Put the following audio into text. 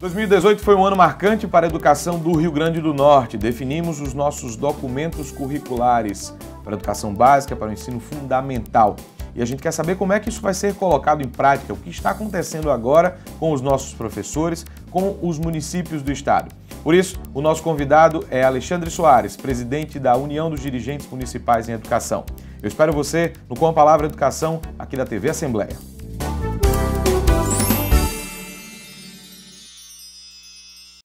2018 foi um ano marcante para a educação do Rio Grande do Norte. Definimos os nossos documentos curriculares para a educação básica, para o ensino fundamental. E a gente quer saber como é que isso vai ser colocado em prática, o que está acontecendo agora com os nossos professores, com os municípios do estado. Por isso, o nosso convidado é Alexandre Soares, presidente da União dos Dirigentes Municipais em Educação. Eu espero você no Com a Palavra Educação aqui da TV Assembleia.